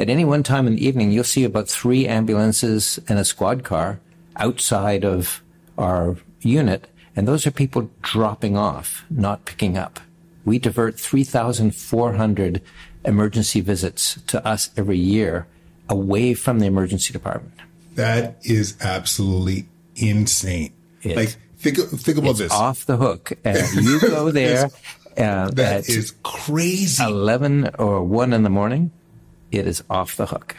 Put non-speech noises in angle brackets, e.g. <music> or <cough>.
At any one time in the evening, you'll see about three ambulances and a squad car outside of our unit, and those are people dropping off, not picking up. We divert 3,400 emergency visits to us every year away from the emergency department. That is absolutely insane. It- like think think about It's this. off the hook. And <laughs> you go there uh, That at is crazy. 11 or 1 in the morning, it is off the hook.